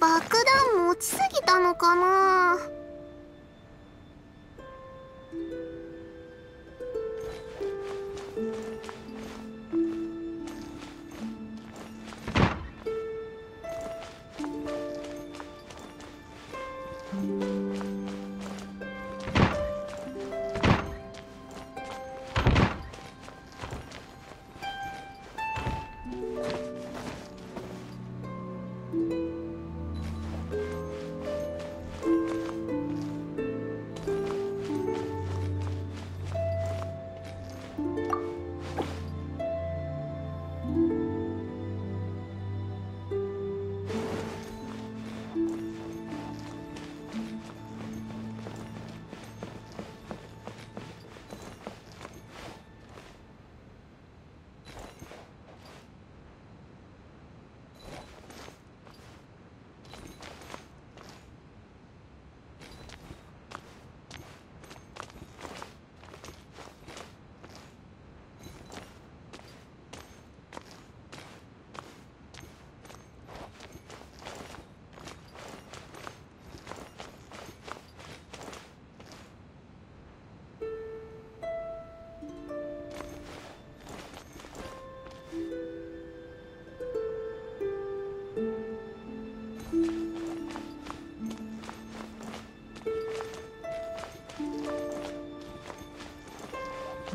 爆弾持ちすぎたのかな？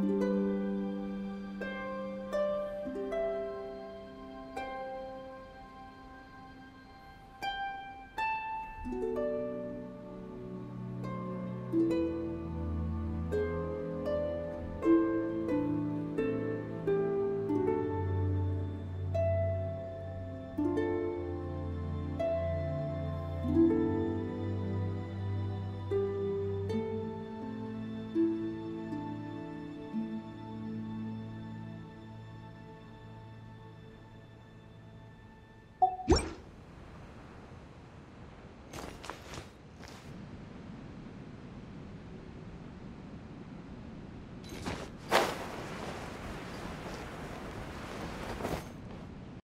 うん。